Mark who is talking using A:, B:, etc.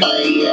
A: Bye.